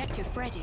Objective Freddy.